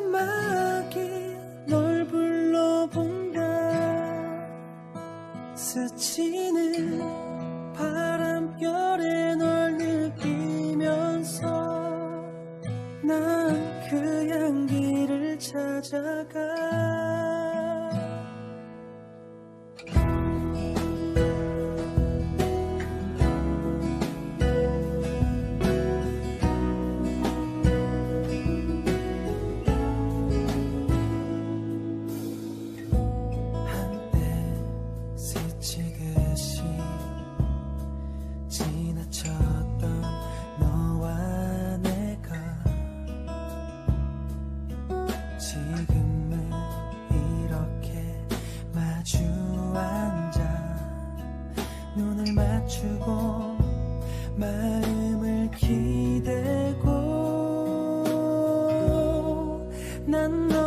마지막에 널 불러본다 스치는 바람결에 널 느끼면서 난 그 향기를 찾아가 주고 마음을 기대고 난너